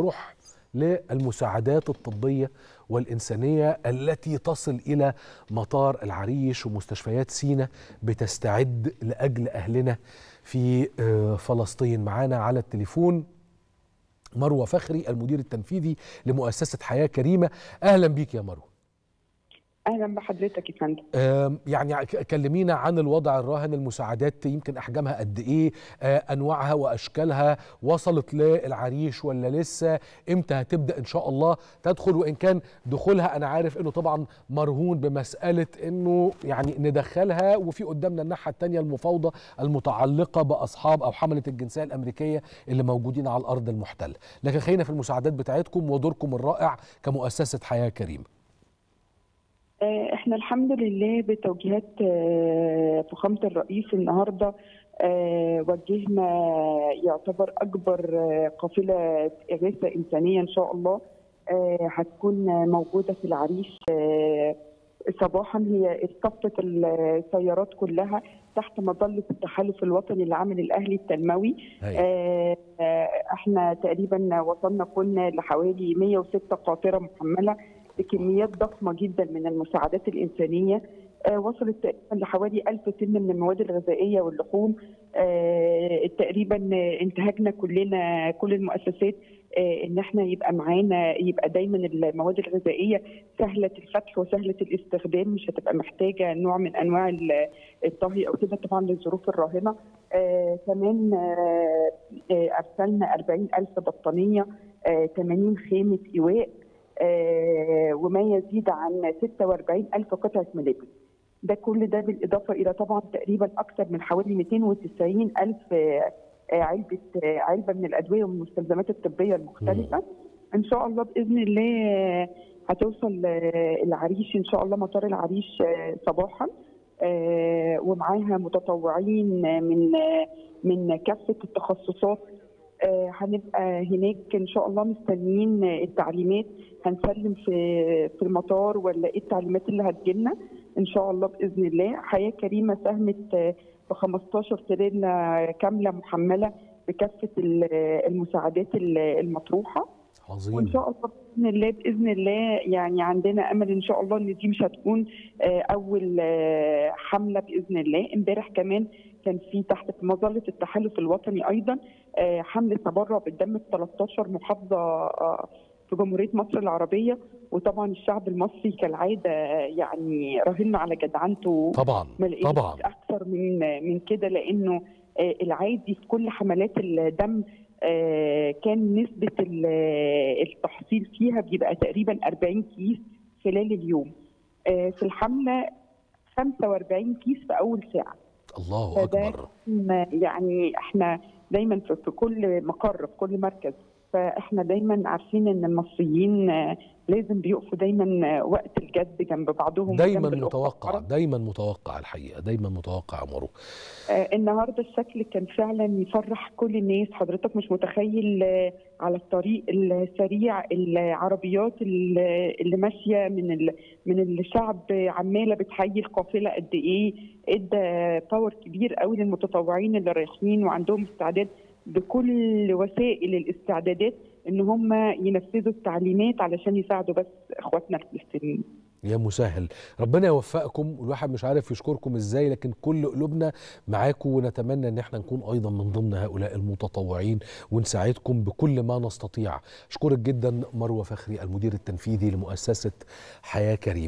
نروح للمساعدات الطبية والإنسانية التي تصل إلى مطار العريش ومستشفيات سينا بتستعد لأجل أهلنا في آه، فلسطين. معانا على التليفون مروة فخري المدير التنفيذي لمؤسسة حياة كريمة. أهلا بيك يا مروة. أهلا بحضرتك يا فندم. يعني كلمينا عن الوضع الراهن المساعدات يمكن أحجامها قد إيه آه، أنواعها وأشكالها وصلت للعريش ولا لسه إمتى هتبدأ إن شاء الله تدخل؟ وإن كان دخولها أنا عارف إنه طبعا مرهون بمسألة إنه يعني ندخلها وفي قدامنا الناحية الثانية المفاوضة المتعلقة بأصحاب أو حملة الجنسية الأمريكية اللي موجودين على الأرض المحتلة. لكن خلينا في المساعدات بتاعتكم ودوركم الرائع كمؤسسة حياة كريمه إحنا الحمد لله بتوجيهات آه، فخامة الرئيس النهارده آه، وجهنا يعتبر أكبر آه، قافلة إغاثة إنسانية إن شاء الله آه، هتكون موجودة في العريش آه، صباحا هي اصطفت السيارات كلها تحت مظلة التحالف الوطني للعمل الأهلي التنموي. آه، آه، إحنا تقريبا وصلنا كنا لحوالي 106 قاطرة محملة بكميات ضخمة جدا من المساعدات الإنسانية. آه، وصلت تقريبا لحوالي 1000 طن من المواد الغذائية واللحوم. آه، تقريبا انتهجنا كلنا كل المؤسسات آه، إن إحنا يبقى معانا يبقى دايما المواد الغذائية سهلة الفتح وسهلة الاستخدام مش هتبقى محتاجة نوع من أنواع ال- الطهي أو كده طبعا للظروف الراهنة. كمان أرسلنا 40000 بطانية آه، 80 خيمه إيواء وما يزيد عن 46 ألف قطعة ملابس. ده كل ده بالإضافة إلى طبعا تقريبا أكثر من حوالي 290 ألف آه، آه، علبة آه، علبة من الأدوية والمستلزمات الطبية المختلفة. إن شاء الله بإذن الله آه، هتوصل آه، العريش إن شاء الله مطار العريش آه، صباحا. آه، ومعاها متطوعين آه، من آه، من كافة التخصصات آه، هنبقى هناك إن شاء الله مستنيين آه، التعليمات. هنسلم في في المطار ولا إيه التعليمات اللي هتجيلنا؟ إن شاء الله بإذن الله. حياة كريمة ساهمت آه، ب 15 تريلا كاملة محملة بكافة ال- المساعدات ال- المطروحة. وإن عظيم شاء الله بإذن الله بإذن الله يعني عندنا أمل إن شاء الله إن دي مش هتكون آه، أول آه، حملة بإذن الله. إمبارح كمان كان في تحت مظلة التحالف الوطني أيضا آه، حملة تبرع بالدم في 13 محافظة آه، في جمهورية مصر العربية. وطبعا الشعب المصري كالعادة آه، يعني راهنا على جدعنته. طبعا طبعا. أكثر من من كده لأنه العادي في كل حملات الدم كان نسبة ال- التحصيل فيها بيبقى تقريبا 40 كيس خلال اليوم. في الحملة 45 كيس في أول ساعة. الله أكبر. يعني إحنا دايما في في كل مقر في كل مركز فإحنا دايما عارفين إن المصريين آه، لازم بيقفوا دايما آه، وقت الجد جنب بعضهم دايما الأخوة متوقع. دايما متوقع الحقيقة دايما متوقع مارو آه، النهارده الشكل كان فعلا يفرح كل الناس. حضرتك مش متخيل آه، على الطريق السريع العربيات اللي اللي ماشية من ال- من الشعب عمالة بتحيي القافله قد إيه. ادى باور كبير قوي للمتطوعين اللي رايحين وعندهم استعداد بكل وسائل الاستعدادات إن هم ينفذوا التعليمات علشان يساعدوا بس إخواتنا الفلسطينيين. يا مسهل. ربنا يوفقكم والواحد مش عارف يشكركم إزاي لكن كل قلوبنا معاكم ونتمنى إن إحنا نكون أيضا من ضمن هؤلاء المتطوعين ونساعدكم بكل ما نستطيع. أشكرك جدا مروة فخري المدير التنفيذي لمؤسسة حياة كريمة.